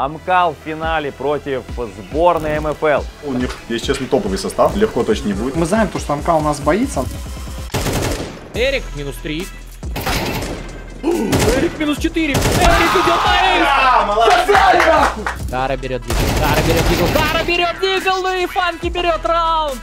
Амкал в финале против сборной МФЛ. У них, если честно, топовый состав, легко точно не будет. Мы знаем, то, что Амкал у нас боится. Эрик минус 3. Эрик минус 4. Эрик идет на эйс. Кара берет дигл. Кара берет дигл. Кара берет дигл. Ну и Фанки берет раунд.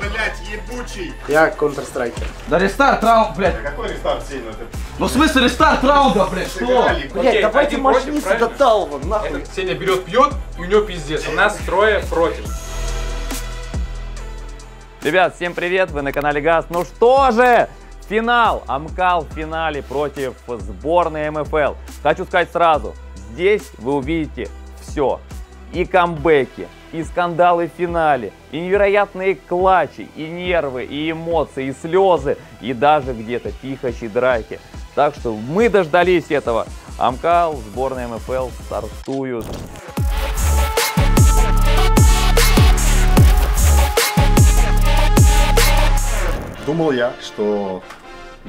блять, ебучий! Я Counter-Strike. Да рестарт раунд, блядь. Какой рестарт сильно? Ну в смысле рестарт раунда, блядь, что? Блять, давайте мощницы до Талова, нахуй. Сеня берет, пьет, и у него пиздец. У нас трое против. Ребят, всем привет, вы на канале ГАЗ. Ну что же, финал. Амкал в финале против сборной МФЛ. Хочу сказать сразу, здесь вы увидите все. И камбэки, и скандалы в финале, и невероятные клатчи, и нервы, и эмоции, и слезы, и даже где-то пихачи драки. Так что мы дождались этого. Амкал, сборная МФЛ стартуют. Думал я, что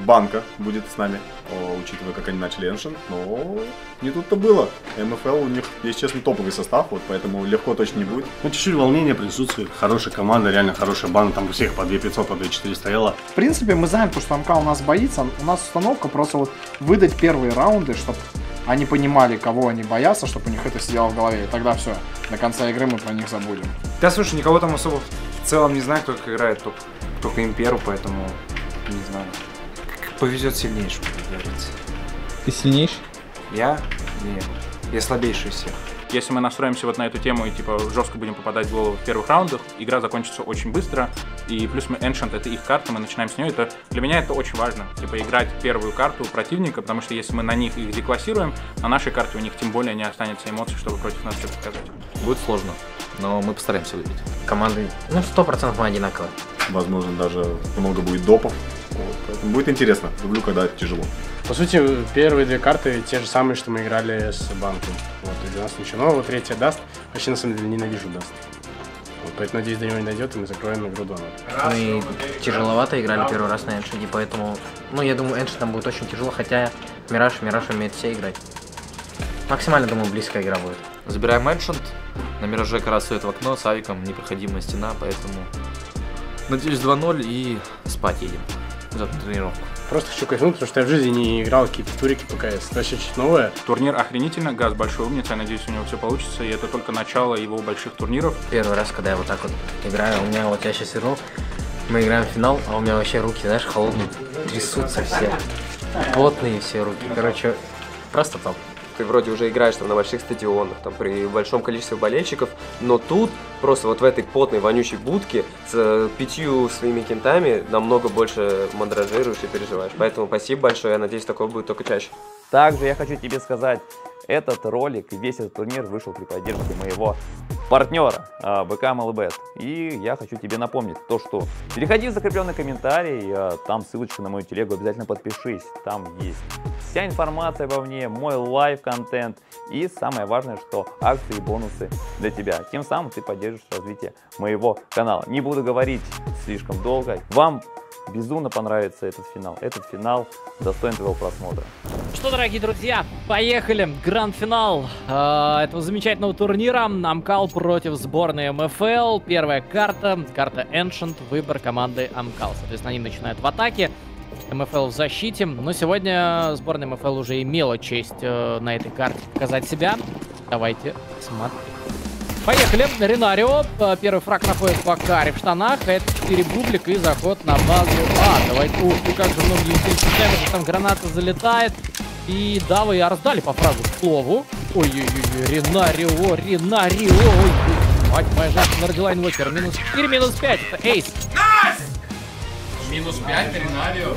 банка будет с нами, о, учитывая, как они начали Ancient, но не тут-то было. МФЛ у них, если честно, топовый состав, вот поэтому легко точно не будет. Ну, чуть-чуть волнения присутствует. Хорошая команда, реально хорошая банда. Там у всех по 2500, по 2400 стояла. В принципе, мы знаем, то, что Амкал у нас боится. У нас установка просто вот выдать первые раунды, чтобы они понимали, кого они боятся, чтобы у них это сидело в голове. И тогда все, до конца игры мы про них забудем. Да, слушай, никого там особо в целом не знаю, кто как играет, только, только Имперу, поэтому не знаю. Повезет сильнейшему, как говорится. Ты сильнейший? Я? Нет. Я слабейший из всех. Если мы настроимся вот на эту тему и типа жестко будем попадать в голову в первых раундах, игра закончится очень быстро. И плюс мы Ancient это их карта, мы начинаем с нее. Это для меня это очень важно. Типа играть первую карту противника, потому что если мы на них их деклассируем, на нашей карте у них тем более не останется эмоций, чтобы против нас что-то показать. Будет сложно, но мы постараемся выиграть. Команды, ну, 100% одинаковые. Возможно, даже много будет допов. Вот, поэтому будет интересно. Люблю, когда тяжело. По сути, первые две карты те же самые, что мы играли с банком. Вот, и для нас ничего нового. Третья даст. Вообще, на самом деле, ненавижу даст. Вот, поэтому, надеюсь, до него не дойдет, и мы закроем игру дома. Мы тяжеловато играли первый раз на Эншиде, поэтому, ну, я думаю, Эншид там будет очень тяжело, хотя Мираж, Мираж умеет все играть. Максимально, думаю, близкая игра будет. Забираем Эншент. На Мираже как раз в окно с авиком, непроходимая стена, поэтому... Надеюсь, 2-0 и спать едем за тренировку. Просто хочу кайфнуть, потому что я в жизни не играл какие-то турики ПКС. Это вообще что-то новое. Турнир охренительно, Газ большой умница, я надеюсь, у него все получится, и это только начало его больших турниров. Первый раз, когда я вот так вот играю, у меня вот я сейчас вернул, мы играем в финал, а у меня вообще руки, знаешь, холодные, трясутся все, потные все руки. Короче, просто топ. Ты вроде уже играешь там на больших стадионах, там при большом количестве болельщиков, но тут просто вот в этой потной вонючей будке с э, пятью своими кентами намного больше мандражируешь и переживаешь. Поэтому спасибо большое, я надеюсь, такое будет только чаще. Также я хочу тебе сказать, этот ролик весь этот турнир вышел при поддержке моего партнера а, БК МЛБ. И я хочу тебе напомнить то, что переходи в закрепленный комментарий, а, там ссылочка на мою телегу, обязательно подпишись, там есть вся информация во мне, мой live-контент и самое важное, что акции и бонусы для тебя. Тем самым ты поддержишь развитие моего канала. Не буду говорить слишком долго. Вам безумно понравится этот финал. Этот финал достоин твоего просмотра. Что, дорогие друзья, поехали! Гранд-финал э, этого замечательного турнира. Амкал против сборной МФЛ. Первая карта, карта Ancient, выбор команды Амкал. Соответственно, они начинают в атаке. МФЛ в защите. Но сегодня сборная МФЛ уже имела честь э, на этой карте показать себя. Давайте смотреть. Поехали. Ренарио. Э, Первый фраг находит по каре в штанах. Это 4 бублик и заход на базу А. Давайте. Ух ты, как же многие интеллектуальные. Там граната залетает. И да, вы раздали по фразу к слову. Ой-ой-ой, Ренарио, Ренарио. Ой, мать моя женщина родила инвокер. Минус 4, минус 5. Это эйс. Минус 5, Ренарио.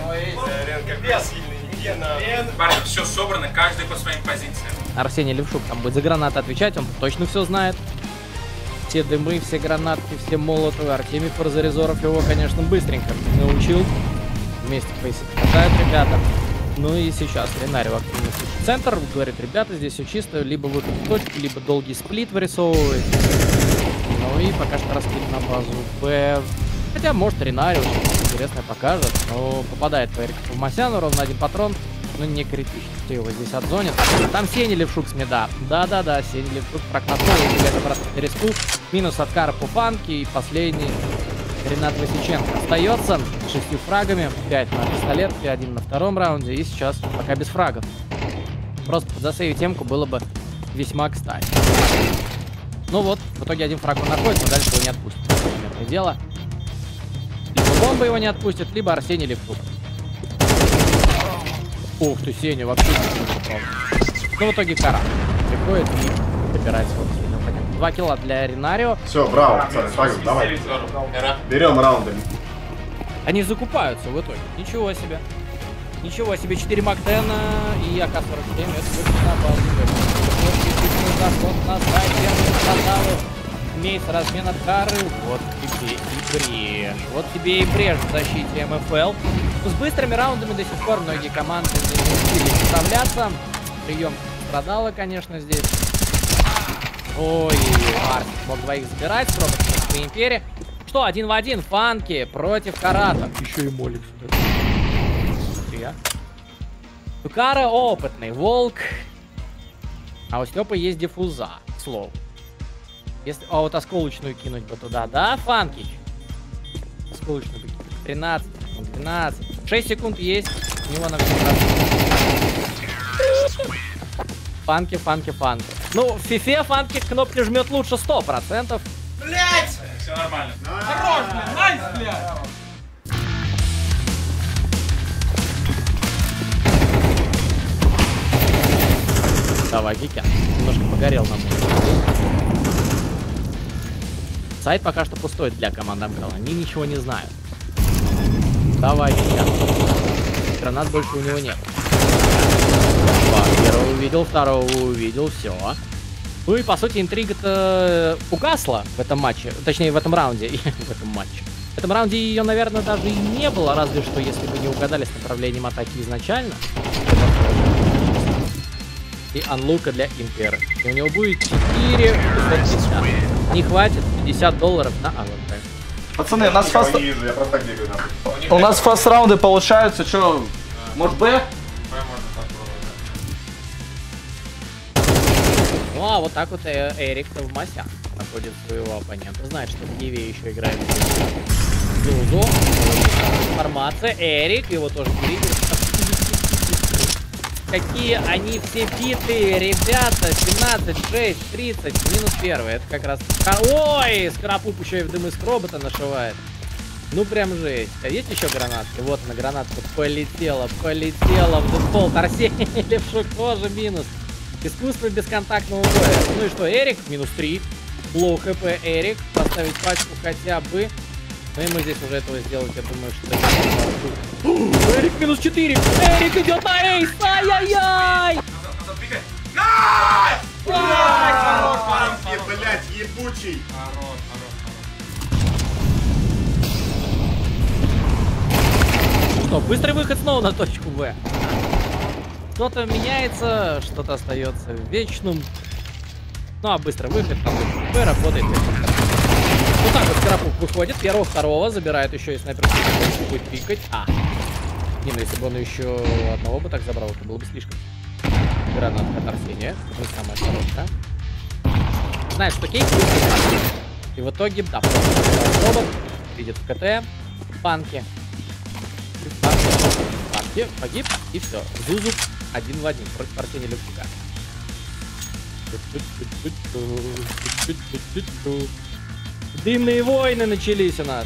Парни, все собрано, каждый по своим позициям. Арсений Левшук там будет за гранаты отвечать, он точно все знает. Все дымы, все гранатки, все молотовы. Артемий Форзарезоров его, конечно, быстренько научил. Вместе поясить хватает, ребята. Ну и сейчас Ренарио активно слышит центр. Говорит, ребята, здесь все чисто. Либо выход в точку, либо долгий сплит вырисовывает. Ну и пока что раскид на базу Б. Хотя, может, Ренарио интересное покажет. Но попадает Эрик Фавмасяну ровно один патрон. Ну, не критично. Ты его здесь отзонит. Там Сеня Левшук с меда. Да-да-да, Сеня Левшук прокносовал. Убегает обратно на риску. Минус от Карпу Фанки. И последний Ренат Васиченко. Остается с шестью фрагами. 5 на пистолет, 1 на втором раунде. И сейчас пока без фрагов. Просто засейвить темку было бы весьма кстати. Ну вот, в итоге один фраг он находит, но дальше его не отпустит. Понятное дело. Либо бомба его не отпустит, либо Арсений Левчук. Ух ты, Сеня, вообще не попал. Ну, в итоге Кара приходит и сильно. Понятно. Два килла для Ренарио. Все, браво, пацаны, давай. Берем раунды. Они закупаются в итоге. Ничего себе. Ничего себе, 4 Макдена и АК-47. Это. Заход на сайт, первые скандалы. Имеется размен от Кары. Вот тебе и брешь. Вот тебе и брешь в защите МФЛ. С быстрыми раундами до сих пор многие команды не научились справляться. Прием страдала, конечно, здесь. Ой, Марс мог двоих забирать, пробовать на Империи. Что, один в один, Фанки против Карата. Еще и Молик сюда. Я. Кара опытный, Волк. А у Степы есть диффуза, к слову. Если, а вот осколочную кинуть бы туда, да, Фанкич? Осколочную бы 13, 12. 6 секунд есть, у него на все Фанки, фанки, фанки. Ну, в фифе фанки кнопки жмет лучше 100%. Блять! Все нормально. Хорош, блядь, найс, блядь! Давай, Кикян. Немножко погорел нам. Сайт пока что пустой для команды Амкала. Они ничего не знают. Давай, Кикян. Гранат больше у него нет. Первого увидел, второго увидел, все. Ну и, по сути, интрига-то угасла в этом матче. Точнее, в этом раунде. в этом матче. В этом раунде ее, наверное, даже и не было, разве что, если бы не угадали с направлением атаки изначально. И unlucky для Импера. И у него будет 4 550. Не хватит 50 долларов на АВП. Пацаны, у нас fast... Я просто так бегаю, нахуй. У нас fast раунды получаются, что? Может Б? А вот так вот э, Эрик Тавмасян находит своего оппонента. Знает, что в cave е еще играет Зузу. Информация. Эрик, его тоже перейдет. Какие они все битые, ребята. 17, 6, 30, минус первый. Это как раз... Ой, Скробот еще и в дым Скробота нашивает. Ну прям жесть. А есть еще гранатки? Вот она гранатка полетела, полетела в дефолт. Арсений Левшук тоже минус. Искусство бесконтактного боя. Ну и что, Эрик минус 3. Low хп Эрик. Поставить пачку хотя бы. Ну и мы здесь уже этого сделать, я думаю, что... Эрик минус 4. Эрик идет на ace. Ай-яй-яй. Фанки, блядь, ебучий. Что, быстрый выход снова на точку В. Что-то меняется, что-то остается вечным. Ну а быстрый выход точку В работает. Вот так вот Скоропук выходит, первого, второго, забирает еще и снайпер будет пикать. А, не, ну если бы он еще одного бы так забрал, то было бы слишком. Гранат от Арсения, ну самое хорошее. Знает, что кейк И в итоге, да, робот, видит в КТ, панки. Панки, погиб, и все. Зузу один в один против Арсения Левчука. Дымные войны начались у нас.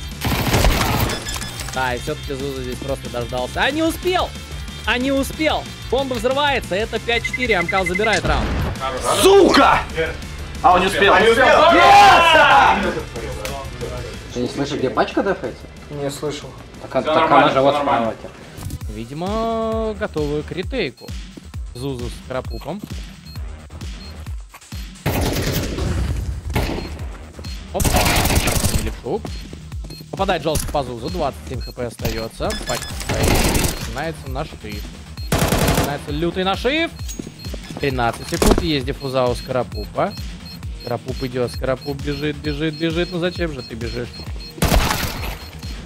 Да, и все-таки Зуза здесь просто дождался. А не успел! А не успел! Бомба взрывается, это 5-4, Амкал забирает раунд. Сука! А, он не успел. А, не успел? Ты не слышишь, где пачка дефается? Не слышал. Так, а- так она же вот в повороте. Видимо, готовы к ретейку. Зузу с крапупом. Опа. Липук. Попадает жестко по Зузу. 27 хп остается. Начинается нашив. Начинается лютый нашив. 13 секунд. Есть диффуза у Скоропупа. Скоропуп идет. Скоропуп бежит, бежит, бежит. Ну зачем же ты бежишь?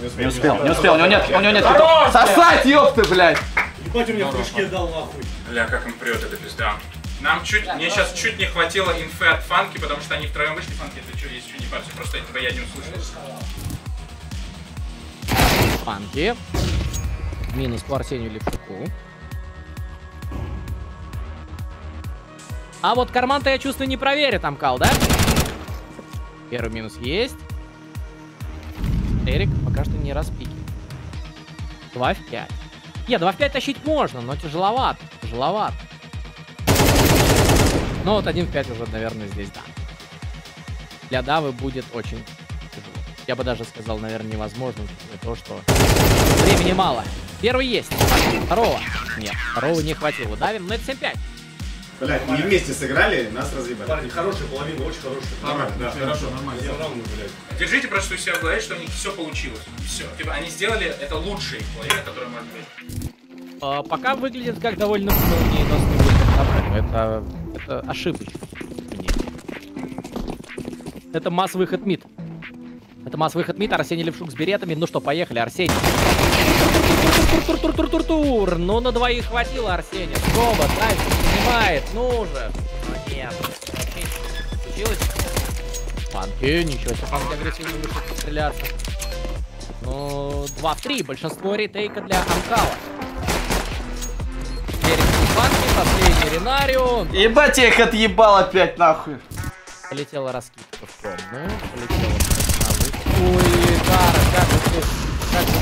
Не успел, не успел, у него нет, у него нет хитов. Сосать, ёпты, блядь! Ебать, у меня в прыжке дал нахуй. Бля, как им прет эта пизда. Нам чуть, мне сейчас чуть не хватило инфы от Фанки, потому что они втроем вышли. Фанки, ты что, есть что не парься, просто я тебя я не услышал. Фанки. Минус по Арсению Левчуку. А вот карман-то, я чувствую, не проверит Амкал, да? Первый минус есть. Эрик пока что не распикивает. 2 в 5. Не, 2 в 5 тащить можно, но тяжеловато. Тяжеловато. Ну вот 1 в 5 уже, наверное, здесь да. Для Давы будет очень тяжело. Я бы даже сказал, наверное, невозможно, учитывая то, что времени мало. Первый есть. Второго. Нет, второго не хватило. Давим, но это 7-5. Блять, мы вместе сыграли, нас разъебали. Парни, хорошая половина, очень хорошая. Нормально, да, хорошо, нормально. Я равный, блядь. Держите просто у себя в голове, что у них все получилось. Все. Типа, они сделали это лучшее половина, которое может быть. А, пока выглядит как довольно молниеносный выход. Это, это ошибочно. Это масс-выход мид. Это масс-выход мид. Арсений Левшук с беретами. Ну что, поехали, Арсений. Тур-тур-тур-тур-тур-тур. Ну, на двоих хватило Арсения. Скоба, дальше снимает. Ну же. Ну, нет. Случилось? Фанки, ничего себе. Фанки агрессивно вышел постреляться. Ну, 2 в 3. Большинство ретейка для Амкала. Фанки, последний Ренарио. Ебать, я их отъебал опять нахуй. Полетела раскидка в темную. Полетела. Ой, Кара, как же ты... Как же ты...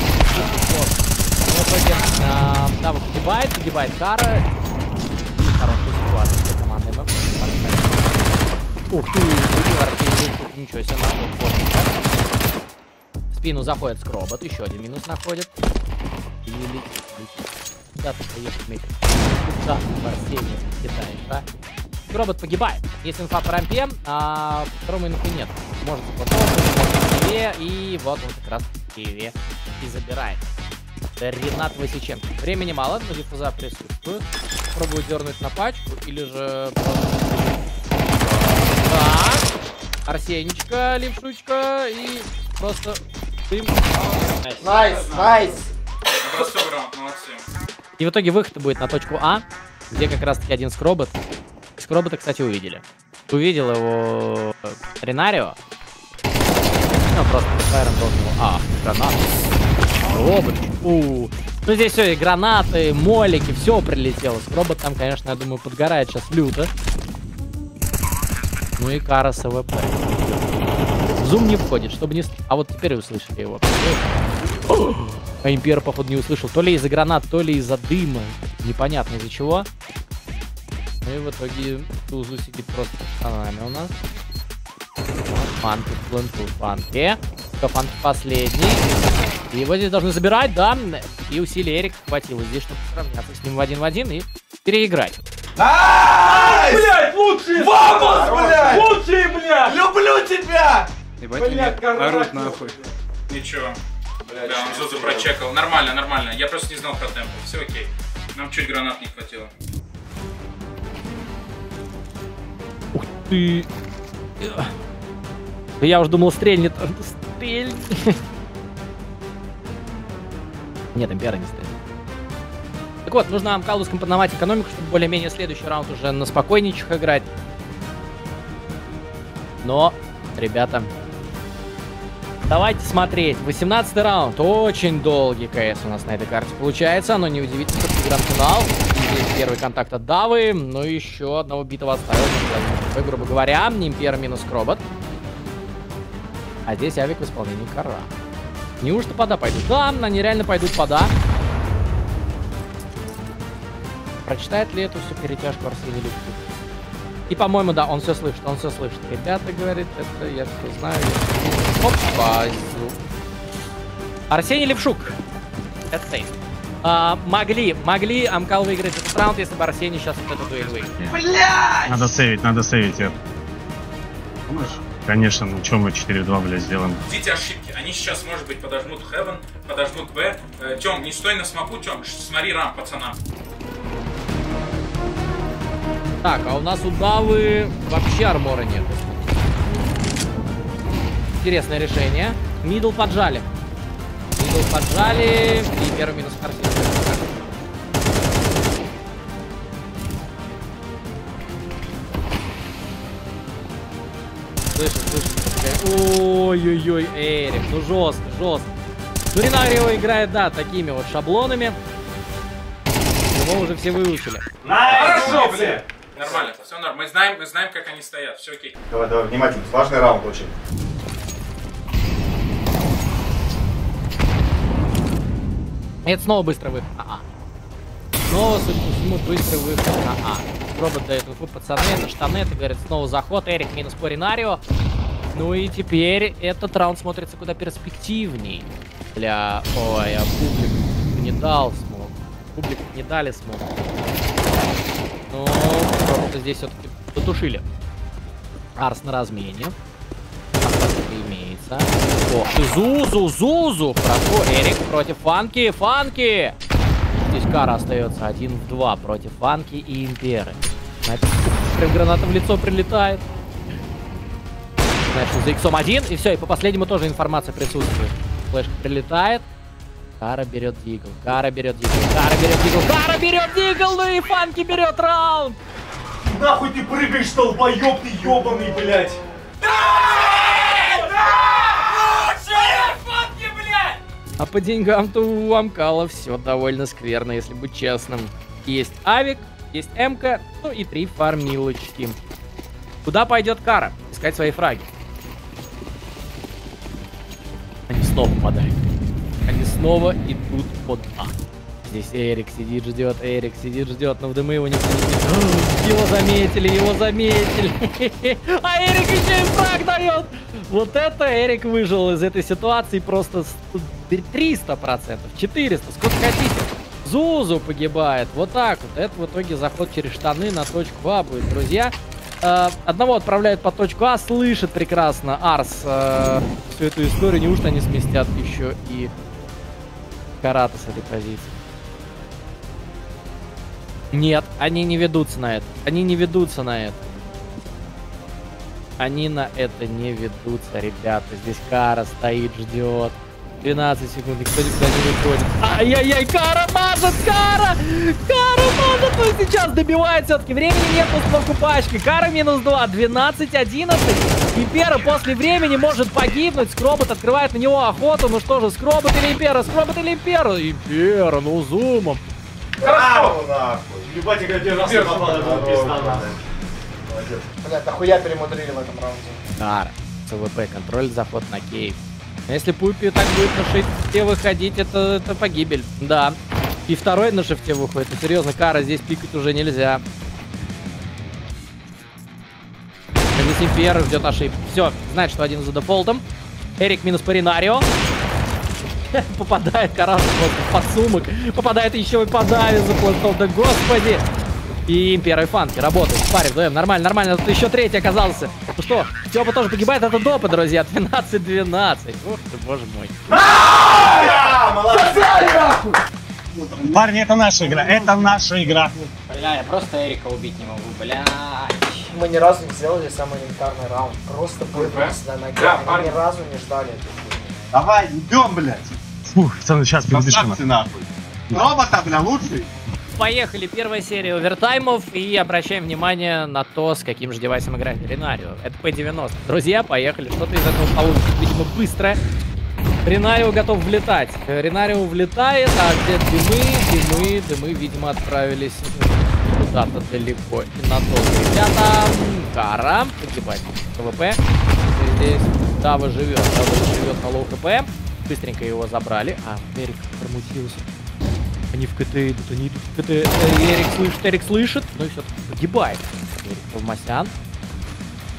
Ну, в итоге, а, да, погибает, погибает Кара. Ситуация для команды МФ. Ух ты, ничего себе, нашел В спину заходит скробот, еще один минус находит. И летит, летит. Куда ты поехал, Митя? Куда ты, Арсений, кидаешь, а? Робот погибает. Есть инфа по рампе, а второму инфы нет. Может заплатовывать, может в Киеве, и вот он как раз в Киеве и забирает. Ренат Васиченко. Времени мало, но диффуза присутствует. Пробую дернуть на пачку, или же просто... Так. Арсенечка, левшучка, и просто... Дым. Nice, nice. И в итоге выход будет на точку А, где как раз таки один скробот. Скробота, кстати, увидели. Увидел его Ренарио. Ну, просто fire ом должен его... А, гранат. Робот. У. Ну, здесь все, и гранаты, молики, все прилетело. Скробот там, конечно, я думаю, подгорает сейчас люто. Ну и Кара с. Зум не входит, чтобы не... А вот теперь услышали его. А Импер, походу, не услышал. То ли из-за гранат, то ли из-за дыма. Непонятно из-за чего. Ну и в итоге Тузу сидит просто штанами у нас. Фанки, пленту, фанки. Фанки последний. И его здесь должны забирать, да. И усилий Эрик хватило здесь, чтобы сравняться с ним в один в один и переиграть. Блять, лучшие! Вамос, блядь! Лучшие, блядь! Люблю тебя! Ебать, Блядь, орут нахуй. Ничего. Да, он Зузу прочекал. Нормально, нормально. Я просто не знал про темпо. Все окей. Нам чуть гранат не хватило. Ух ты. Да я уже думал, стрельнет. Стрельнет. Нет, Импера не стрельнет. Так вот, нужно Амкалу скомпоновать экономику, чтобы более-менее следующий раунд уже на спокойничах играть. Но, ребята, давайте смотреть. 18 раунд. Очень долгий КС у нас на этой карте получается. Но не удивительно, что гранд-финал. Здесь первый контакт от Давы. Но еще одного битого оставил. Грубо говоря, Нимпер минус Кробот. А здесь Авик в исполнении Кара. Неужто пода пойдут? Да, они реально пойдут пода. Прочитает ли эту всю перетяжку Арсений Люксик? И, по-моему, да, он все слышит, он все слышит. Ребята, говорит, это я все знаю. Опа, Арсений Левшук. Это сейф. А, могли, могли Амкал выиграть этот раунд, если бы Арсений сейчас вот эту дуэль выиграл. Блядь! Надо сейвить, надо сейвить это. Конечно, ну что мы 4-2, блядь, сделаем? Ждите ошибки. Они сейчас, может быть, подожмут Heaven, подожмут Б. Э, Тём, не стой на смоку, Тём, смотри рам, пацанам. Так, а у нас у Давы вообще armor а нет. Интересное решение. Middle поджали. Middle поджали. И первый минус Арсений. Ой-ой-ой, Эрик, ну жестко, жестко. Ну, Ринарио играет, да, такими вот шаблонами. Его уже все выучили. Хорошо, блядь! Нормально, все нормально. Мы знаем, мы знаем, как они стоят. Все окей. Давай, давай, внимательно. Важный раунд очень. Это снова быстрый выход. А-а. Снова, судя по всему, быстрый выход. А-а. Робот дает инфу, пацаны, это штаны, это, говорит, снова заход. Эрик минус по Ринарио. Ну и теперь этот раунд смотрится куда перспективней. Для... Ой, а публик не дал смог. Публик не дали смог. Ну, просто здесь все-таки потушили. Арс на размене. Имеется. О, Зузу, Зузу! Хорошо, Эрик против Фанки, Фанки! Здесь Кара остается один в два против Фанки и Имперы. Прям граната в лицо прилетает. Значит, за иксом один, и все, и по последнему тоже информация присутствует. Флешка прилетает. Кара берет дигл, Кара берет дигл, Кара берет дигл, Кара берет дигл, ну и Фанки берет раунд! Нахуй ты прыгаешь, долбоёб ты ёбаный, блядь! А по деньгам-то у Амкала все довольно скверно, если быть честным. Есть Авик, есть МК, ну и три фармилочки. Куда пойдет Кара? Искать свои фраги. Снова попадают. Они снова идут под А. Здесь Эрик сидит, ждет, Эрик сидит, ждет, но в дымы его не видит. Его заметили, его заметили. А Эрик еще и фраг дает. Вот это Эрик выжил из этой ситуации просто 300 процентов, 400, сколько хотите. Зузу погибает, вот так вот. Это в итоге заход через штаны на точку А будет, друзья. Э, одного отправляют по точку А, слышит прекрасно Арс э, всю эту историю. Неужто они сместят еще и Карата с этой позиции? Нет, они не ведутся на это. Они не ведутся на это. Они на это не ведутся, ребята. Здесь Кара стоит, ждет. 12 секунд, никто никуда не выходит. Ай-яй-яй, Кара мажет, Кара! Кара мажет, но сейчас добивает все-таки. Времени нет на установку пачки. Кара минус 2, 12-11. Импера после времени может погибнуть. Скробот открывает на него охоту. Ну что же, Скробот или Импера? Скробот или Импера? Импера, ну зумом. Хорошо! нахуй! Ебать, я первый раз попал, это был пизда, нахуй. Блядь, нахуя перемудрили в этом раунде? Кара, ЦВП, контроль, заход на кейв. Но Если Пупи так будет на шифте выходить, это, это погибель. Да. И второй на шифте выходит. И серьезно, Кара здесь пикать уже нельзя. Здесь Импер ждет ошибки. Все, знает, что один за дефолтом. Эрик минус по Ринарио. Попадает Карас под сумок. Попадает еще и по Дави за пластом. Да господи. И и Фанки работают. В паре вдвоем. Нормально, нормально. Тут еще третий оказался. Ну что, Тёпа тоже погибает. Это допы, друзья. 12-12. Ух ты, боже мой. Парни, это наша игра, это наша игра. Бля, я просто Эрика убить не могу, бля. Мы ни разу не сделали самый элементарный раунд. Просто прыгнулись на ноге. Да, парни. ни разу не ждали. Давай, идем, блядь. Фух, пацаны, сейчас передышим. нахуй. Робота, бля, лучший. Поехали, первая серия овертаймов и обращаем внимание на то, с каким же девайсом играет Ренарио. Это P90. Друзья, поехали, что-то из этого получится, видимо, быстро. Ренарио готов влетать. Ренарио влетает, а где дымы, дымы, дымы, видимо, отправились куда-то далеко и надолго. Ребята, Кара погибает КВП. Здесь Дава живет, Дава живет на low ХП. Быстренько его забрали. А, Эрик промутился. Они в КТ идут, они идут в КТ. Эрик слышит, Эрик слышит. Ну и все-таки погибает. Эрик Тавмасян.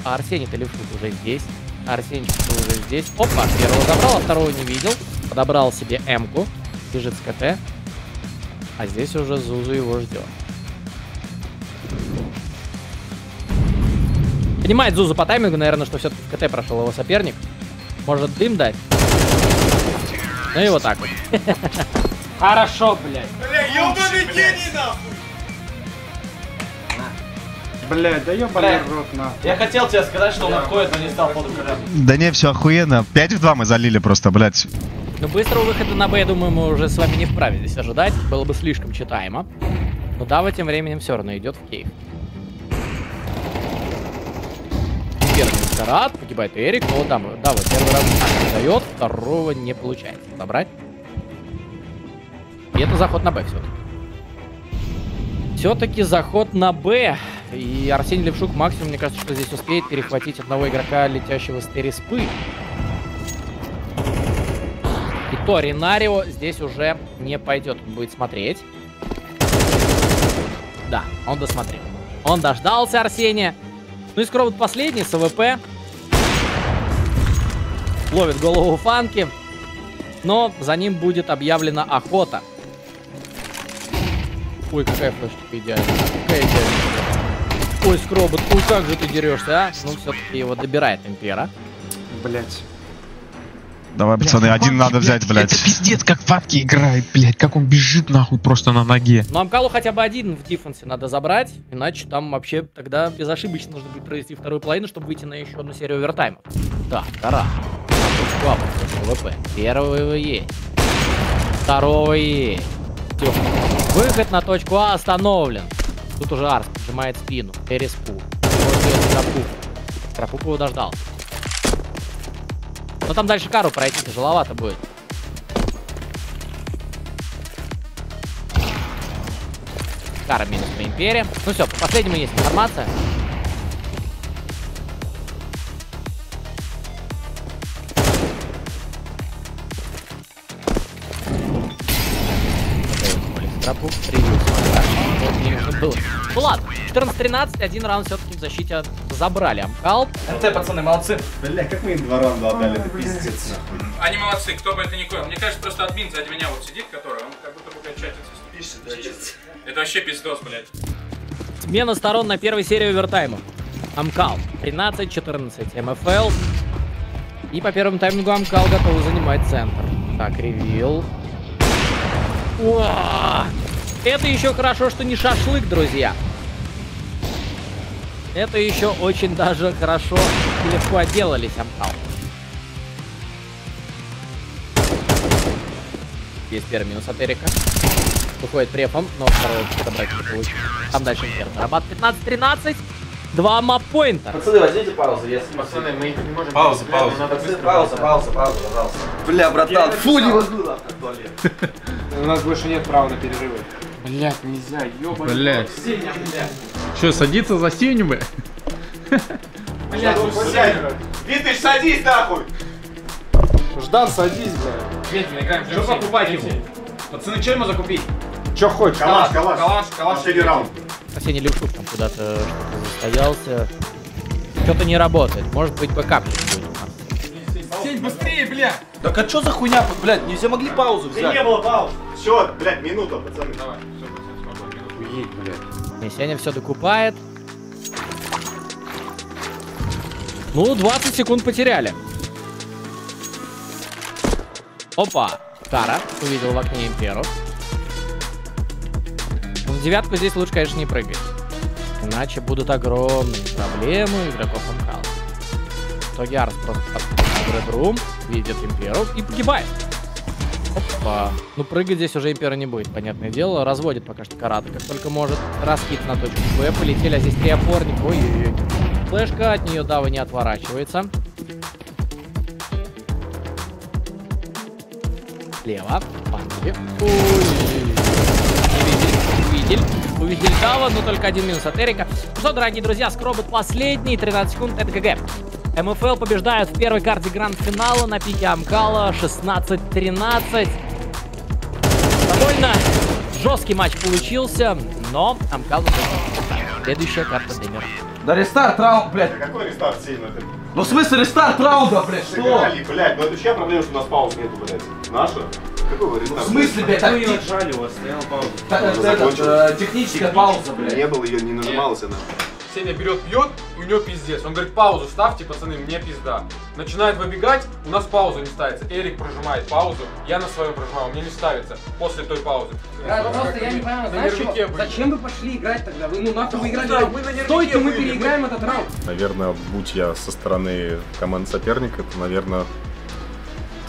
А Арсений-то Левшук уже здесь. Арсенчик уже здесь. Опа, первого забрал, а второго не видел. Подобрал себе М-ку. Бежит с КТ. А здесь уже Зузу его ждет. Понимает Зузу по таймингу, наверное, что все-таки в КТ прошел его соперник. Может дым дать? Ну и вот так вот. Хорошо, блядь. Бля, ёбаный гений, нахуй! Блядь, да ёбаный Блядь. рот, нахуй. Я хотел тебе сказать, что он отходит, но не стал поду Да не, все охуенно. 5 в 2 мы залили просто, блядь. Ну, быстрого выхода на Б, я думаю, мы уже с вами не вправе здесь ожидать. Было бы слишком читаемо. Но Дава тем временем все равно идет в кейв. Первый минус Карат, погибает Эрик. О, да, мы- да, вот первый раз дает, второго не получается забрать. И это заход на Б все-таки. Все-таки заход на Б. И Арсений Левшук максимум, мне кажется, что здесь успеет перехватить одного игрока, летящего с Тереспы. И то Ренарио здесь уже не пойдет. Он будет смотреть. Да, он досмотрел. Он дождался Арсения. Ну и Скробот последний с АВП. Ловит голову Фанки. Но за ним будет объявлена охота. Ой, какая флешечка идеальная. Какая идеальная. Ой, Скробот, ну как же ты дерешься, а? Ну, все-таки его добирает Импера. Блять. Давай, пацаны, один надо взять, блядь. Это пиздец, как Ватки играет, блядь, как он бежит нахуй просто на ноге. Ну, Амкалу хотя бы один в диффенсе надо забрать, иначе там вообще тогда безошибочно нужно будет провести вторую половину, чтобы выйти на еще одну серию овертаймов. Так, Тара. ВП. Первого есть. Второго есть. Всё. Выход на точку А остановлен. Тут уже Арс сжимает спину. Тереспу. Тропу. Тропуп его дождался. Но там дальше кару пройти тяжеловато будет. Кара минус на Империи. Ну все, по последнему есть информация. Тропу привил Вот мне нужно было. Ну ладно, 14-13, один раунд все-таки в защите забрали. Амкал. НТ, пацаны, молодцы. Бля, как мы им два раунда отдали, это пиздец. Они молодцы, кто бы это ни кое. Мне кажется, просто админ сзади меня вот сидит, который, он как будто бы. Пишет, Это вообще пиздос, блядь. Смена сторон на первой серии овертайма. Амкал 13-14 МФЛ. И по первому таймингу Амкал готов занимать центр. Так, ревил. Уа! Это еще хорошо, что не шашлык, друзья. Это еще очень даже хорошо легко отделались Амкал. Есть первый минус от Эрика. Выходит префом, но второго забрать не получится. Там дальше Инферно. Рабат 15-13. Два маппоинта. Пацаны, возьмите паузу, если... Пацаны, мы не можем... Пауза, пауза. Пацаны, пауза, пауза, пауза, пожалуйста. Бля, братан, фу, не возьму У нас больше нет права на перерывы. Блять, нельзя, ёбаный. Блядь. рот. Сеня, блядь. Че, садиться за Сеню бы? Блядь, Витыш, садись нахуй! Ждан, садись, блядь. Медленно играем. Что покупать ему? Пацаны, что ему закупить? Че хочешь? Калаш, калаш. Калаш, калаш. Последний раунд. Арсений Левшук там куда-то что-то застоялся. Что-то не работает. Может быть, бэкапчик будет. у нас. Сень, быстрее, бля! Так а что за хуйня, блядь, нельзя могли паузу Да взять? не было пауз. Все, блядь, минута, пацаны. Давай, все, спокойно. Уедь, блядь. Не, Сеня все докупает. Ну, 20 секунд потеряли. Опа. Кара увидел в окне Имперу. Девятку здесь лучше, конечно, не прыгать. Иначе будут огромные проблемы у игроков Амкала. В итоге Арс просто Room, видит Имперу и погибает. Опа. Ну, прыгать здесь уже Импера не будет, понятное дело. Разводит пока что Карата, как только может. Раскид на точку Б. Полетели, а здесь три опорник. Ой-ой-ой. Флешка, от нее Дава не отворачивается. Слева. Фанки. Ой. Увидели. Увидели Дава, но только один минус от Эрика. Ну что, дорогие друзья, скробот последний. 13 секунд, это ГГ. МФЛ побеждают в первой карте гранд-финала на пике Амкала 16-13. Довольно жесткий матч получился, но Амкал побеждает. Следующая карта Демер. Да рестарт раунд, блядь. Какой рестарт сильно ты? Ну в смысле рестарт раунда, блядь, что? Сыграли, блядь, ну это чья проблема, что у нас пауз нету, блядь? Наша? Вы? В смысле, блядь, так... нажали, у вас стояла пауза. Так, это, э, техническая пауза, блядь. Не было, ее не нажималась она. Сеня берет, пьет, у него пиздец. Он говорит, паузу ставьте, пацаны, мне пизда. Начинает выбегать, у нас пауза не ставится. Эрик прожимает паузу, я на своем прожимаю, у меня не ставится после той паузы. Да, просто я не понимаю, На знаешь что? были. Зачем вы пошли играть тогда? Вы ну нахуй вы играли? Да, мы на Стойте, мы переиграем этот раунд. Наверное, будь я со стороны команды соперника, то, наверное,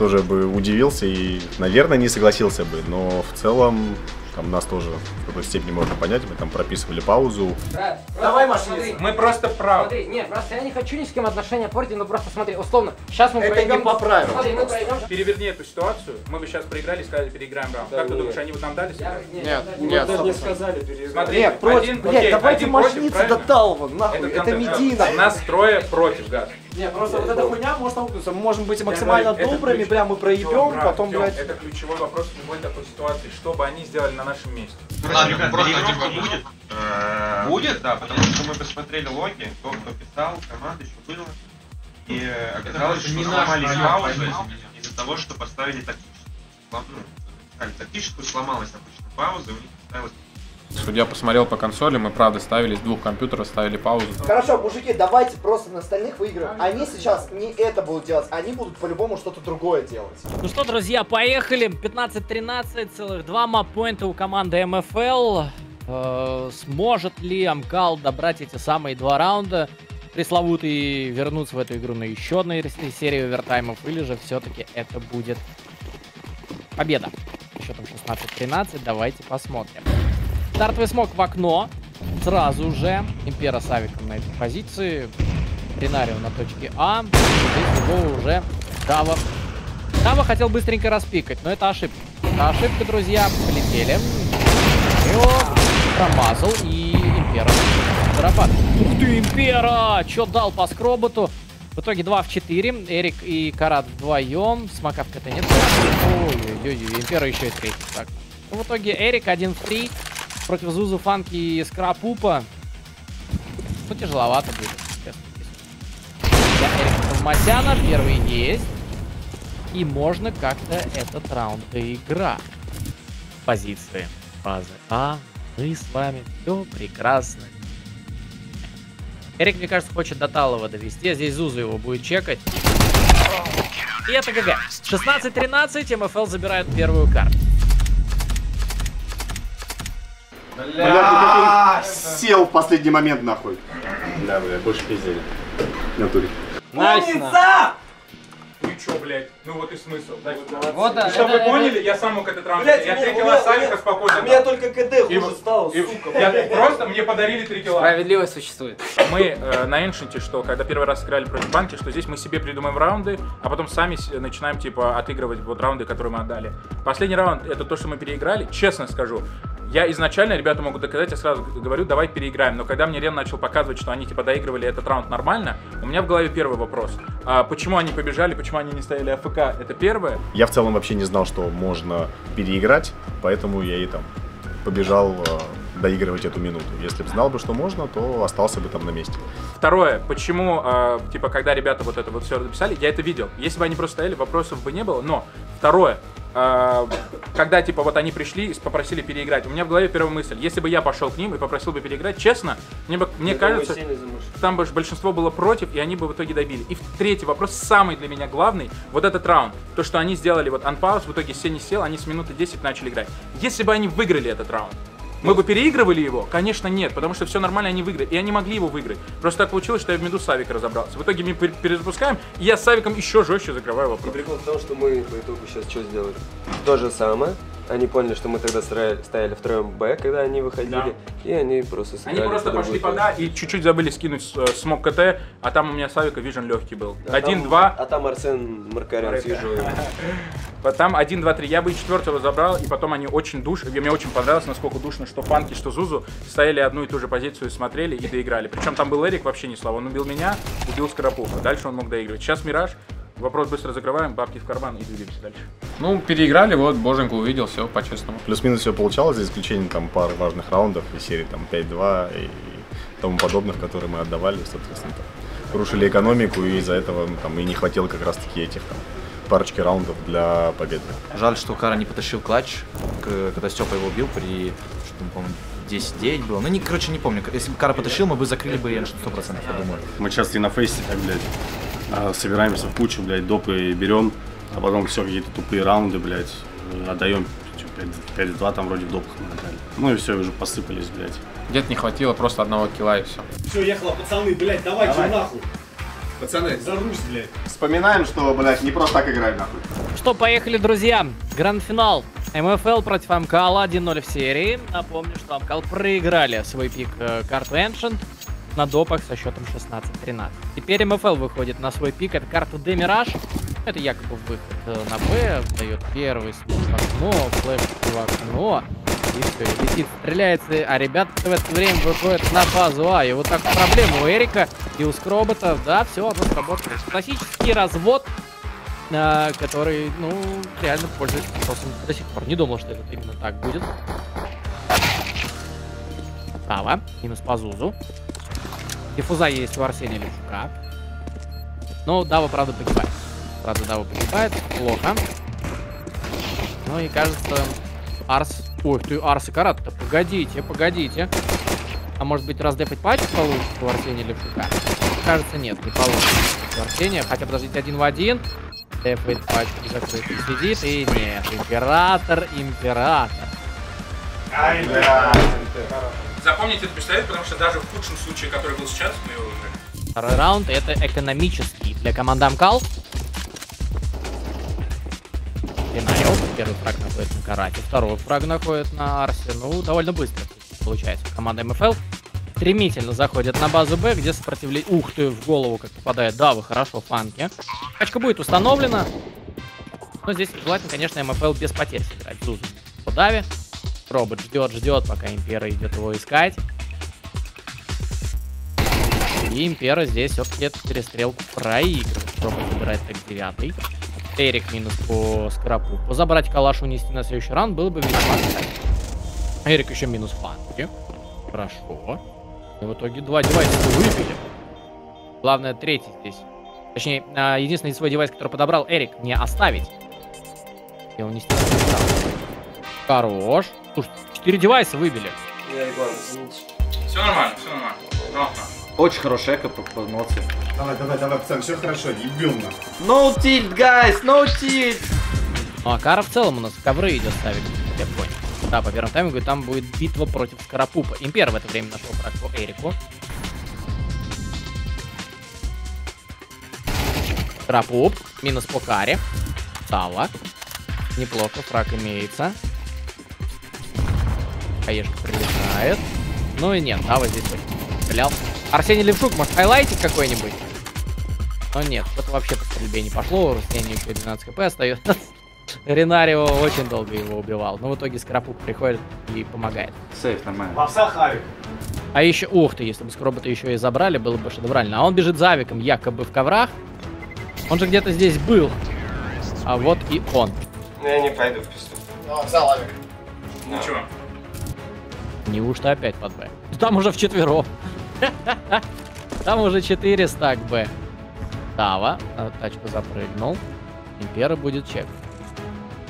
тоже бы удивился и, наверное, не согласился бы. Но в целом там нас тоже в какой-то степени можно понять, мы там прописывали паузу. Брат, Давай, смотри. Мы просто правы. Смотри, нет, просто я не хочу ни с кем отношения портить, но просто смотри, условно, сейчас мы Это пройдем... не по правилам. Смотри, мы пройдем... Переверни эту ситуацию, мы бы сейчас проиграли и сказали, переиграем раунд. как ты думаешь, они бы нам дали сыграть? Нет, Мы нет. даже не сказали переиграть. Смотри, Нет, против, один- блядь, окей, давайте один против, машницы правильно? до Талова, нахуй, Это это. У нас трое против, гад. Не, просто вот эта хуйня может аукнуться. Мы можем быть максимально добрыми, прям мы проебем, потом, блядь... Это ключевой вопрос в любой такой ситуации. Что бы они сделали на нашем месте? Просто тренировка будет. Будет, да, потому что мы посмотрели логи, кто кто писал, команда еще было. И э, оказалось, что не сломались паузы из-за того, что поставили тактическую. слом- Ну, тактическую сломалась обычно пауза, у них поставилась Судья посмотрел по консоли, мы правда ставили с двух компьютеров, ставили паузу. Хорошо, мужики, давайте просто на остальных выиграем. Они сейчас не это будут делать, они будут по-любому что-то другое делать. Ну что, друзья, поехали. 15-13, целых два маппоинта у команды МФЛ. Э, сможет ли Амкал добрать эти самые два раунда? Пресловутый вернуться в эту игру на еще одной серии овертаймов, или же все-таки это будет победа? Счетом 16-13, давайте посмотрим. Стартовый смог в окно. Сразу же. Импера с авиком на этой позиции. Ренарио на точке А. Здесь его уже Дава. Дава хотел быстренько распикать, но это ошибка. Это ошибка, друзья. Полетели. Ренарио промазал и Импера зарабатывает. Ух ты, Импера! Чё дал по скроботу? В итоге 2 в 4. Эрик и Карат вдвоем. Смокавка-то нет. Ой-ой-ой, Импера еще и третий. Так. В итоге Эрик 1 в 3 против Зузу, Фанки и Скрапупа. Ну, тяжеловато будет. Эрика Товмасяна первый есть. И можно как-то этот раунд доиграть. Позиции фазы А. Мы с вами все прекрасно. Эрик, мне кажется, хочет до Талова довести, а здесь Зузу его будет чекать. И это ГГ. 16-13, МФЛ забирает первую карту. Бля, сел в последний момент нахуй. Да, бля, больше пиздели. Натуре. Умница! Ну и чё, блядь? Ну вот и смысл. Вот, да, И чтобы вы поняли, я сам мог этот раунд. Блядь, я у меня- три у кило меня- спокойно. у меня только КД хуже вот- стало, сука, Я просто, мне подарили 3 кило. Справедливость существует. Мы э, на Эншенте, что когда первый раз играли против банки, что здесь мы себе придумаем раунды, а потом сами начинаем типа отыгрывать вот раунды, которые мы отдали. Последний раунд это то, что мы переиграли. Честно скажу, я изначально, ребята могут доказать, я сразу говорю, давай переиграем. Но когда мне Рен начал показывать, что они типа доигрывали этот раунд нормально, у меня в голове первый вопрос. А почему они побежали, почему они не стояли АФК? Это первое. Я в целом вообще не знал, что можно переиграть, поэтому я и там побежал э, доигрывать эту минуту. Если бы знал бы, что можно, то остался бы там на месте. Второе, почему, э, типа, когда ребята вот это вот все написали, я это видел. Если бы они просто стояли, вопросов бы не было. Но второе, когда, типа, вот они пришли и попросили переиграть, у меня в голове первая мысль, если бы я пошел к ним и попросил бы переиграть, честно, мне, бы, мне кажется, там бы большинство было против, и они бы в итоге добили. И третий вопрос, самый для меня главный, вот этот раунд. То, что они сделали вот анпауз, в итоге все не сел, они с минуты 10 начали играть. Если бы они выиграли этот раунд, мы бы переигрывали его? Конечно, нет, потому что все нормально, они выиграли. И они могли его выиграть. Просто так получилось, что я в меду с Савика разобрался. В итоге мы пер- перезапускаем, и я с Савиком еще жестче закрываю И вопрос. прикол в том, что мы по итогу сейчас что сделали? То же самое. Они поняли, что мы тогда стояли, стояли втроем Б, когда они выходили, Да. и они просто сыграли Они просто по пошли пода и чуть-чуть забыли скинуть э, смог КТ, а там у меня Савика вижен легкий был. А Один, там- два. А там Арсен Маркарян с. Вот Там один, два, три. Я бы и четвертого забрал, и потом они очень душ. Мне очень понравилось, насколько душно, что Фанки, что Зузу стояли одну и ту же позицию, смотрели и доиграли. Причем там был Эрик вообще не слава. Он убил меня, убил Скоропуха. Дальше он мог доигрывать. Сейчас Мираж. Вопрос быстро закрываем, бабки в карман и двигаемся дальше. Ну, переиграли, вот, боженьку увидел, все по-честному. Плюс-минус все получалось, за исключением там пары важных раундов из серии там 5-2 и тому подобных, которые мы отдавали, соответственно, там, рушили экономику, и из-за этого ну, там и не хватило как раз-таки этих там парочки раундов для победы. Жаль, что Кара не потащил клатч, когда Степа его убил при, что по-моему, 10-9 было. Ну, не, короче, не помню. Если бы Кара потащил, мы бы закрыли бы Эншн 100%, я думаю. Мы часто и на фейсе так, блядь, собираемся в кучу, блядь, допы берем, а потом все какие-то тупые раунды, блядь, э, отдаем 5-2 там вроде в допах мы отдали. Ну и все, уже посыпались, блядь. Где-то не хватило просто одного килла и все. Все, ехала, пацаны, блядь, давайте Давай. нахуй. Пацаны, Зарусь, блядь. вспоминаем, что, блядь, не просто так играем, нахуй. Что, поехали, друзья. Гранд-финал. МФЛ против Амкала 1-0 в серии. Напомню, что Амкал проиграли свой пик э, карту Ancient на допах со счетом 16-13. Теперь МФЛ выходит на свой пик. Это карта Демираж. Это якобы выход э, на Б. Дает первый смог в окно, флеш в окно. И все, и летит, стреляется. А ребята в это время выходят на фазу А. И вот так проблема у Эрика и у Скробота. Да, все, оно сработало. Классический развод а, который, ну, реально пользуется спросом до сих пор. Не думал, что это именно так будет. Сава, минус по Зузу. Диффуза есть у Арсения Левчука. Но Дава, правда, погибает. Правда, Дава погибает. Плохо. Ну и кажется, Арс... Ой, ты Арс и Карат-то. Погодите, погодите. А может быть раздефать патч получится у Арсения Левчука? Кажется, нет, не получится у Арсения. Хотя, подождите, один в один. Дефает пачку закрытый. Сидит и нет. Император, император. Ай, да. Запомните этот пистолет, потому что даже в худшем случае, который был сейчас, мы его уже... Второй раунд это экономический для команды Амкал. Финарио. Первый фраг находится на Карате, второй фраг находит на Арсе. Ну, довольно быстро получается. Команда МФЛ стремительно заходит на базу Б, где сопротивление... Ух ты, в голову как попадает. Да, вы хорошо, фанки. Качка будет установлена. Но здесь желательно, конечно, МФЛ без потерь сыграть. Зузу по Даве. Робот ждет, ждет, пока Импера идет его искать. И Импера здесь все-таки эту перестрелку проигрывает. Робот забирает так девятый. Эрик минус по скрапу. Позабрать калаш унести на следующий раунд было бы весьма. Эрик еще минус фанки. Хорошо. И в итоге два девайса выбили. Главное, третий здесь. Точнее, а, единственный свой девайс, который подобрал Эрик, не оставить. И не стал. Хорош. Слушай, четыре девайса выбили. Все нормально, все нормально. Ровно. Очень хорошая эко по, по. Давай, давай, давай, пацан, все хорошо, ебем нас. No tilt, guys, no tilt! Ну, а Кара в целом у нас ковры идет ставить, я понял. Да, по первому таймингу там будет битва против Скробота. Импер в это время нашел фраг по Эрику. Скробот. Минус по Каре. Сава. Неплохо, фраг имеется. Хаешка прилетает. Ну и нет, Дава здесь очень стрелял. Арсений Левшук, может, хайлайтик какой-нибудь? Но нет, что-то вообще по стрельбе не пошло. У Арсения еще 12 хп остается. Ренарио очень долго его убивал. Но в итоге Скоропуп приходит и помогает. Сейф, нормально. Попса Харик. А еще, ух ты, если бы Скробота еще и забрали, было бы шедеврально. А он бежит за авиком, якобы в коврах. Он же где-то здесь был. А вот и он. Ну, я не пойду в пистолет. Ну, взял авик. Ничего. Неужто опять под Б? Там уже в четвером. Там уже 4 стак Б. Дава, на тачку запрыгнул. Импера будет чек.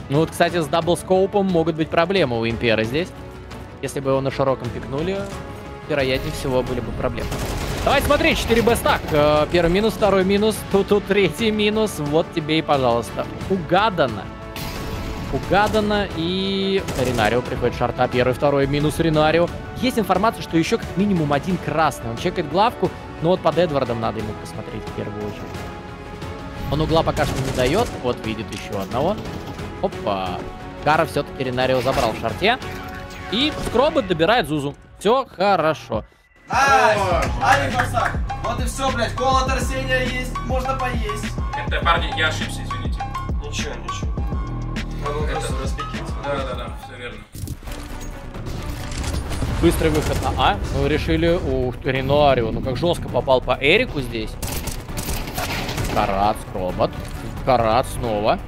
Ну вот, кстати, с double scope ом могут быть проблемы у Импера здесь. Если бы его на широком пикнули, вероятнее всего были бы проблемы. Давай смотри, 4 Б стак. Э, Первый минус, второй минус, тут, тут третий минус. Вот тебе и, пожалуйста. Угадано. Угадано. И Ренарио приходит с short а. Первый, второй минус Ренарио. Есть информация, что еще как минимум один красный. Он чекает главку, но вот под Эдвардом надо ему посмотреть в первую очередь. Он угла пока что не дает. Вот видит еще одного. Опа. Кара все-таки Ренарио забрал в шарте. И Скробот добирает Зузу. Все хорошо. Ай, Али Форсак. Вот и все, блядь, голод Арсения есть, можно поесть. Это, парни, я ошибся, извините. Ничего, ничего. Надо Это- просто распекиться. Да, да, да, все верно. Быстрый выход на А. Ну, решили... Ух ты, Ренарио. Ну, как жестко попал по Эрику здесь. Карат, Скробот. Карат снова.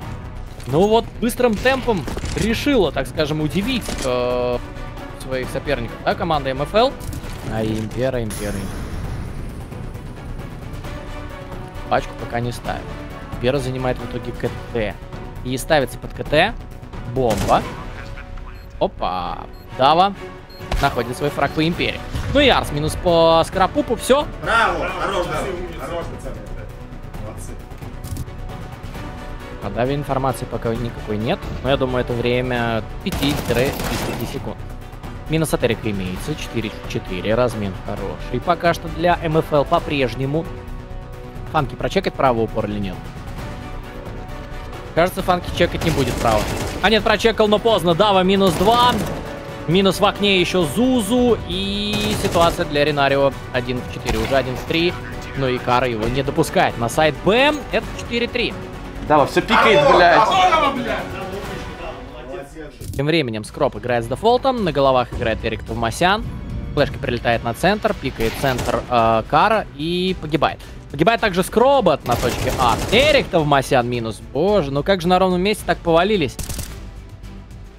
Ну вот, быстрым темпом решила, так скажем, удивить э, своих соперников, да, команда МФЛ. А Импера, Импера, Импера. Пачку пока не ставит. Импера занимает в итоге КТ. И ставится под КТ бомба. Опа. Дава находит свой фраг по Империи. Ну и Арс минус по Скрапупу. Все. Браво! Хорош, да. Хорош, пацаны. Молодцы. По Даве информации пока никакой нет. Но я думаю, это время 5-10 секунд. Минус от Эрика имеется. 4-4. Размен хороший. Пока что для МФЛ по-прежнему. Фанки прочекать право упор или нет? Кажется, Фанки чекать не будет право. А нет, прочекал, но поздно. Дава минус 2. Минус в окне еще Зузу. И ситуация для Ренарио 1 в 4. Уже 1 в 3. Но и Кара его не допускает. На сайт Б это 4-3. Дава, все пикает, блядь. Тем временем Скроп играет с дефолтом. На головах играет Эрик Товмасян. Флешка прилетает на центр, пикает центр э, Кара и погибает. Погибает также Скробот на точке А. Эрик Товмасян минус. Боже, ну как же на ровном месте так повалились?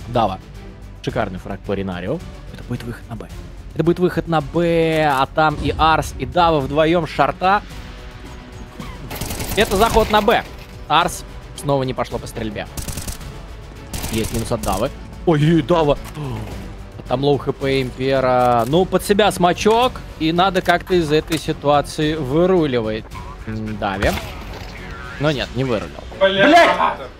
Дава. Шикарный фраг по Ренарио. Это будет выход на Б. Это будет выход на Б, а там и Арс, и Дава вдвоем шарта. Это заход на Б. Арс снова не пошло по стрельбе. Есть минус от Давы. Ой, Дава. Там low хп Импера. Ну, под себя смочок. И надо как-то из этой ситуации выруливать. Дави. Но нет, не вырулил. Блядь!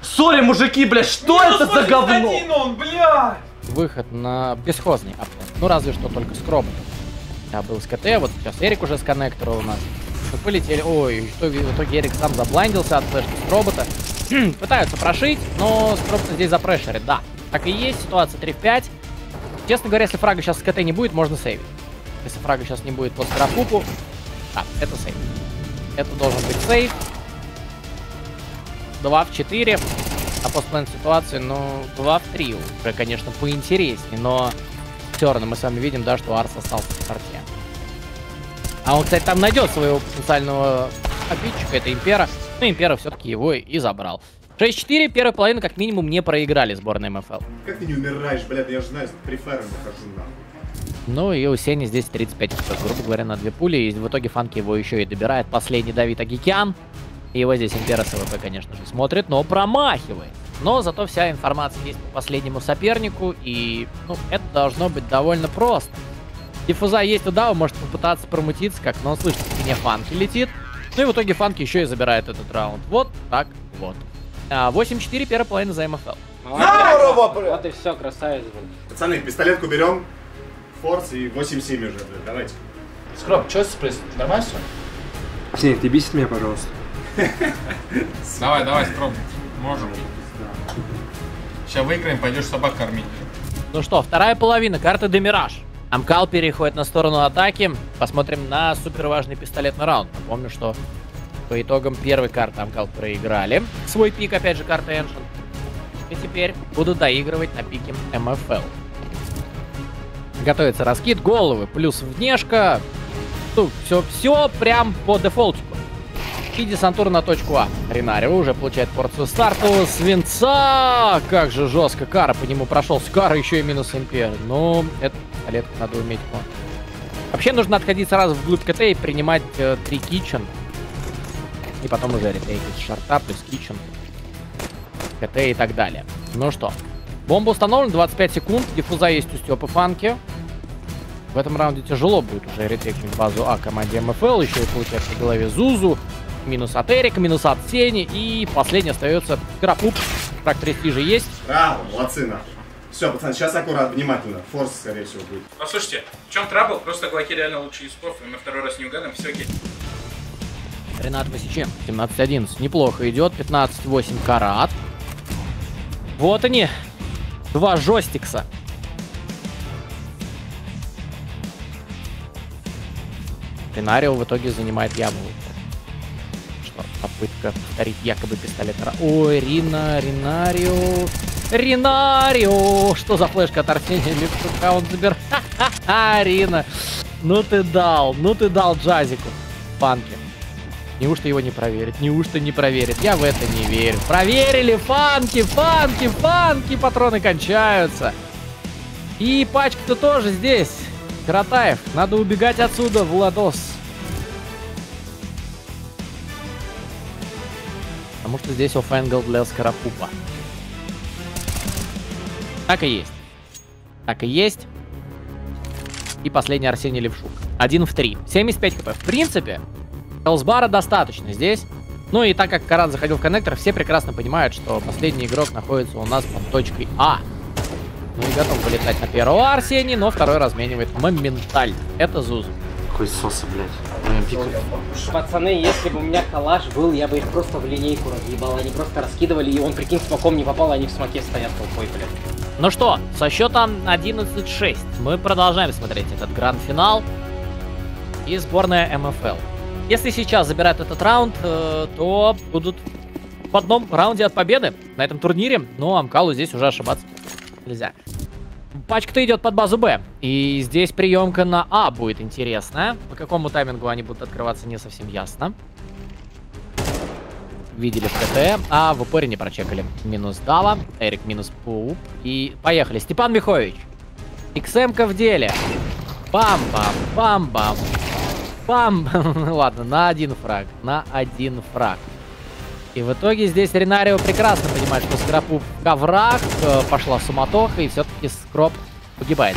Sorry, мужики, блядь, что это за говно? он, блядь! Выход на бесхозный А plant. Ну, разве что только Скробот. Да, был с КТ, вот сейчас Эрик уже с коннектора у нас. Вот полетели. Ой, что в итоге Эрик сам заблайндился от флешки Скробота. Пытаются прошить, но Скроб здесь запрешерит, да. Так и есть, ситуация 3 в 5. Честно говоря, если фрага сейчас с КТ не будет, можно сейвить. Если фрага сейчас не будет по скоропупу, да, это сейв. Это должен быть сейв. 2 в 4. А постплен ситуации, ну, 2 в 3 уже, конечно, поинтереснее, но все равно мы с вами видим, да, что Арс остался в старте. А он, кстати, там найдет своего потенциального обидчика, это Импера. Но Импера все-таки его и забрал. 6-4, первая половина как минимум не проиграли сборной МФЛ. Как ты не умираешь, блядь, я же знаю, prefire ом выхожу нахуй. Ну и у Сени здесь 35 хп, грубо говоря, на две пули. И в итоге Фанки его еще и добирает. Последний Давид Агикян. И его здесь Импера с АВП, конечно же, смотрит, но промахивает. Но зато вся информация есть по последнему сопернику. И, ну, это должно быть довольно просто. Диффуза есть туда, вы можете попытаться промутиться, как, но он слышит, что мне Фанки летит. Ну и в итоге Фанки еще и забирает этот раунд. Вот так вот. А, 8-4, первая половина за МФЛ. Здорово, блядь! Вот и все, красавец, блин. Пацаны, пистолетку берем, форс и 8-7 уже, блядь, давайте. Скроб, что с Нормально все? Сеня, ты бесит меня, пожалуйста. Давай, давай, Скроб. Можем. Сейчас выиграем, пойдешь собак кормить. Ну что, вторая половина, карта Демираж. Амкал переходит на сторону атаки. Посмотрим на супер важный пистолетный раунд. Напомню, что по итогам первой карты Амкал проиграли. Свой пик, опять же, карта Эншен. И теперь будут доигрывать на пике МФЛ. Готовится раскид, головы, плюс внешка. Ну, все, все прям по дефолтику. И десантур на точку А. Ренарио уже получает порцию стартового свинца. Как же жестко Кара по нему прошел. С Кара еще и минус импер. Ну, это пистолет надо уметь. Вообще нужно отходить сразу вглубь КТ и принимать э, три кичен. И потом уже ретейк из шарта плюс кичен. КТ и так далее. Ну что, бомба установлена, 25 секунд. Диффуза есть у Степы Фанки. В этом раунде тяжело будет уже ретейкнуть базу А команде МФЛ. Еще и получается в голове Зузу. Минус от Эрика, минус от Сени. И последний остается Крапуп. Трак престижа есть. Браво, молодцы нахуй. Все, пацаны, сейчас аккуратно, внимательно. Форс, скорее всего, будет. Послушайте, в чем трабл? Просто Глоки реально лучший из спов, и мы второй раз не угадаем, все окей. Ренат Васиченко. 17-11. Неплохо идет. 15-8 карат. Вот они. Два жестикса. Ренарио в итоге занимает яму. Что, попытка повторить якобы пистолет. Ой, Рина, Ренарио. Ренарио! Что за флешка от Арсения Левчука он забирает? Ха-ха-ха, Рина. Ну ты дал, ну ты дал Джазику. Панки. Неужто его не проверят? Неужто не проверят? Я в это не верю. Проверили! Фанки, фанки, фанки! Патроны кончаются. И пачка-то тоже здесь. Каратаев, надо убегать отсюда, Владос. Потому что здесь off-angle для Скоропупа. Так и есть. Так и есть. И последний Арсений Левшук. Один в три. 75 HP. В принципе, health bar а достаточно здесь. Ну и так как Карат заходил в коннектор, все прекрасно понимают, что последний игрок находится у нас под точкой А. Ну и готов вылетать на первого Арсений, но второй разменивает моментально. Это Зуз. Какой соса, блядь. Пацаны, если бы у меня калаш был, я бы их просто в линейку разъебал. Они просто раскидывали, и он, прикинь, смоком не попал, они в смоке стоят толпой, блядь. Ну что, со счетом 11-6 мы продолжаем смотреть этот гранд-финал и сборная МФЛ. Если сейчас забирают этот раунд, э, то будут в одном раунде от победы на этом турнире, но Амкалу здесь уже ошибаться нельзя. Пачка-то идет под базу Б. И здесь приемка на А будет интересная. По какому таймингу они будут открываться, не совсем ясно. Видели в КТ, а в упоре не прочекали. Минус Дава, Эрик минус Пуп. И поехали. Степан Михович. XM-ка в деле. Бам-бам-бам-бам. Бам! Ладно, на один фраг. На один фраг. И в итоге здесь Ренарио прекрасно понимает, что Скропу в коврах, э, пошла суматоха, и все-таки Скроп погибает.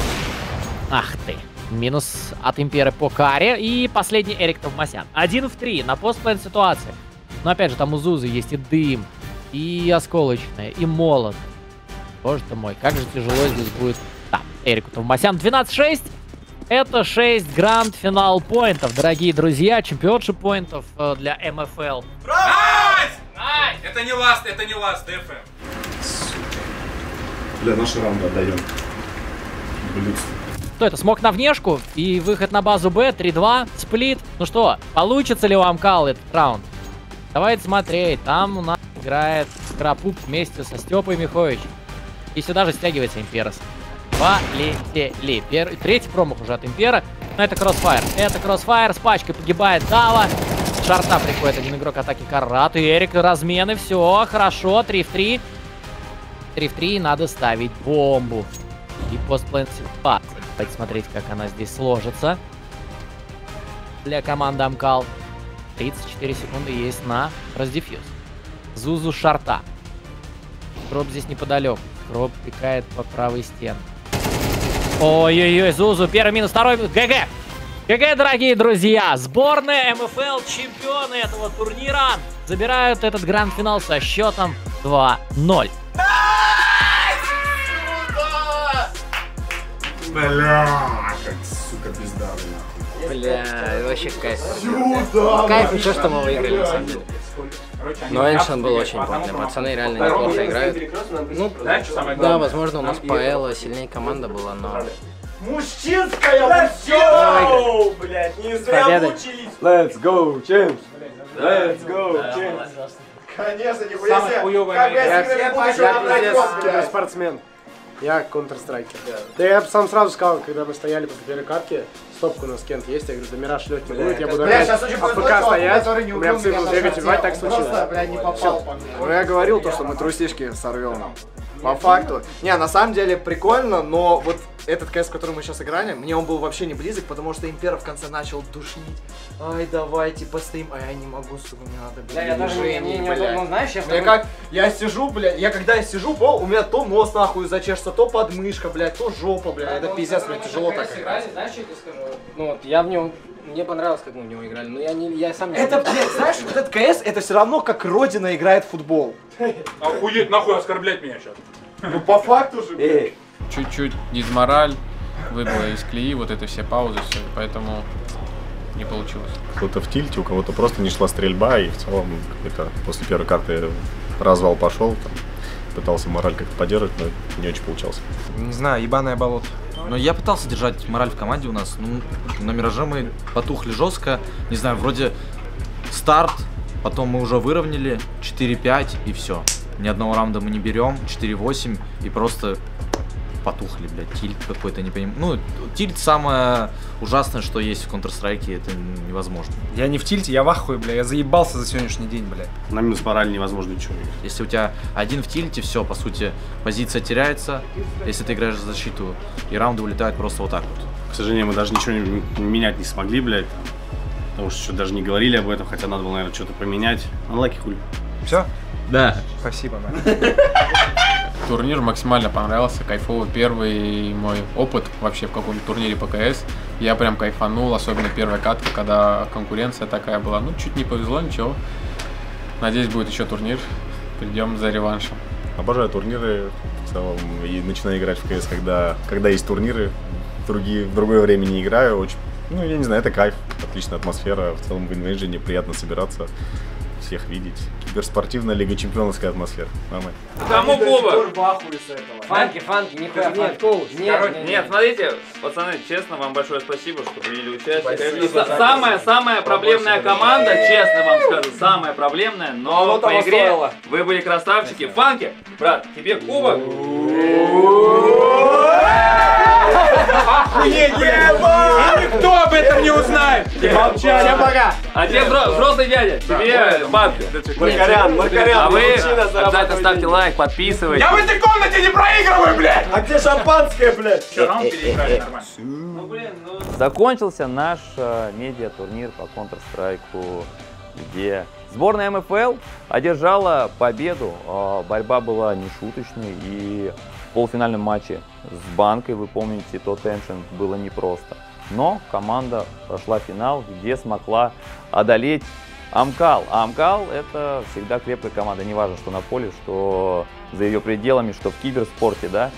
Ах ты. Минус от Имперы по каре. И последний Эрик Товмасян. Один в три на постплейн ситуации. Но опять же, там у Зузы есть и дым, и осколочная, и молот. Боже ты мой, как же тяжело здесь будет. Да, Эрику Товмасян 12-6. Это 6 grand final point ов, дорогие друзья. Championship point ов э, для МФЛ. Это не last, это не last, ДФМ. Бля, наши раунды отдаем. Блин. Что это, smoke на внешку и выход на базу Б, 3-2, split. Ну что, получится ли у Амкал этот раунд? Давайте смотреть, там у нас играет Скрапуп вместе со Степой Миховичем. И сюда же стягивается Имперос. Полетели. Пер... Третий промах уже от Импера. Но это кроссфайр. Это кроссфайр. С пачкой погибает Дава. Шарта приходит один игрок атаки Карат. И Эрик размены. Все, хорошо. 3 в 3. 3 в 3. Надо ставить бомбу. И постплейн ситуация. Давайте как она здесь сложится. Для команды Амкал. 34 секунды есть на раз defuse. Зузу с short а. Кроп здесь неподалеку. Кроп peek ает по правой стене. Ой-ой-ой, Зузу, первый минус, второй минус. GG! GG, дорогие друзья! Сборная МФЛ, чемпионы этого турнира, забирают этот grand final со счетом 2-0. Бля, как, сука, пизда, нахуй. Бля, вообще кайф. Сюда, Кайф еще, что мы выиграли, на самом деле. Но Эншен был очень плотный. Пацаны реально неплохо играют. Ну, да, возможно, у нас Паэло сильнее команда была, но... Мужчинская все! Блять, не зря Победа. мучились. Let's go, Чемс! Let's go, Чемс! Конечно, нихуя себе. Как я я буду блядь. киберспортсмен. Я Counter-Strike. Да я бы сам сразу сказал, когда мы стояли по первой стопку у нас Кент есть, я говорю, да Мираж лёгкий Бля, будет, я буду бля, щас очень чуваку, стоять, у меня все будут на бегать и так случилось. бля, не попал мне. Ну я говорил то, что мы трусишки сорвем. По факту. Не, на самом деле прикольно, но вот этот кс, в который мы сейчас играли, мне он был вообще не близок, потому что Импера в конце начал душнить. Ай, давайте постоим. А я не могу, сука, мне надо, Да, я даже- движений, мне блядь. неудобно, знаешь, я второй- как, я сижу, блядь, я когда я сижу, пол, у меня то нос нахуй зачешется, то подмышка, блядь, то жопа, блядь. Это пиздец, мне тяжело так играть. Знаешь, что я тебе скажу? Ну вот, я в нем... Мне понравилось, как мы в него играли, но я, не, я сам не... Это, блядь, знаешь, вот этот КС, это все равно как Родина играет в футбол. Охуеть, нахуй оскорблять меня сейчас. Ну по факту же, блядь. Чуть-чуть дизмораль выбила из колеи, вот это все паузы, все, поэтому не получилось. Кто-то в тильте, у кого-то просто не шла стрельба, и в целом это после первой карты развал пошел, там, пытался мораль как-то поддерживать, но не очень получался. Не знаю, ебаное болото. Но я пытался держать мораль в команде у нас. Ну, на Мираже мы потухли жестко. Не знаю, вроде старт, потом мы уже выровняли 4-5 и все. Ни одного раунда мы не берем, 4-8 и просто потухли, блядь, тильт какой-то, не понимаю. Ну, тильт самое ужасное, что есть в Counter-Strike, это невозможно. Я не в тильте, я в ахуе, бля, я заебался за сегодняшний день, бля. На минус мораль невозможно ничего. Если у тебя один в тильте, все, по сути, позиция теряется, если ты играешь за защиту, и раунды улетают просто вот так вот. К сожалению, мы даже ничего не- менять не смогли, блядь. Потому что еще даже не говорили об этом, хотя надо было, наверное, что-то поменять. Анлаки хули. Все? Да. Спасибо, man. Турнир максимально понравился, кайфовый первый мой опыт вообще в каком-то турнире по КС. Я прям кайфанул, особенно первая катка, когда конкуренция такая была. Ну, чуть не повезло, ничего. Надеюсь, будет еще турнир. Придем за реваншем. Обожаю турниры в целом и начинаю играть в КС, когда, когда есть турниры. В, другие, в другое время не играю. Очень Ну, я не знаю, это кайф, отличная атмосфера. В целом в Invasion приятно собираться, всех видеть. Киберспортивная лига чемпионская атмосфера. Нормально. Кому кубок? Фанки, фанки, нихуя, Нет, фанки. Нет, Короче, нет, нет, смотрите, пацаны, честно, вам большое спасибо, что приняли участие. Самая, самая проблемная команда, честно вам скажу, самая проблемная, но по игре вы были красавчики. Фанки, брат, тебе кубок. Охуеть, блядь! И никто об этом не узнает! Молчали. Всем пока! А тебе взро- взрослый дядя, тебе бабки. Маркарян, Маркарян, А вы обязательно ставьте лайк, подписывайтесь. Я в этой комнате не проигрываю, блядь! А где шампанское, блядь? Все переиграли нормально. Закончился наш э, медиа-турнир по Counter-Strike, где сборная МФЛ одержала победу. Э, борьба была нешуточной, и полуфинальном матче с Банкой, вы помните, тот Эншент было непросто. Но команда прошла финал, где смогла одолеть Амкал. А Амкал это всегда крепкая команда, не важно, что на поле, что за ее пределами, что в киберспорте, да.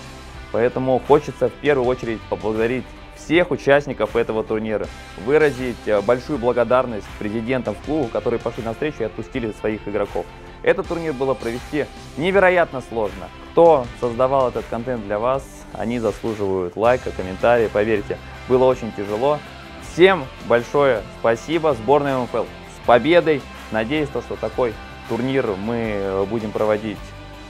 Поэтому хочется в первую очередь поблагодарить всех участников этого турнира, выразить э, большую благодарность президентам клубу, которые пошли навстречу и отпустили своих игроков. Этот турнир было провести невероятно сложно. Кто создавал этот контент для вас, они заслуживают лайка, комментария, поверьте, было очень тяжело. Всем большое спасибо, сборная МФЛ с победой. Надеюсь, то, что такой турнир мы э, будем проводить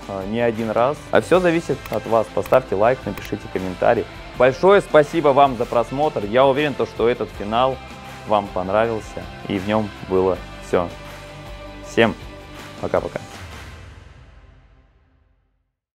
э, не один раз. А все зависит от вас. Поставьте лайк, напишите комментарий. Большое спасибо вам за просмотр. Я уверен, то, что этот финал вам понравился и в нем было все. Всем пока-пока.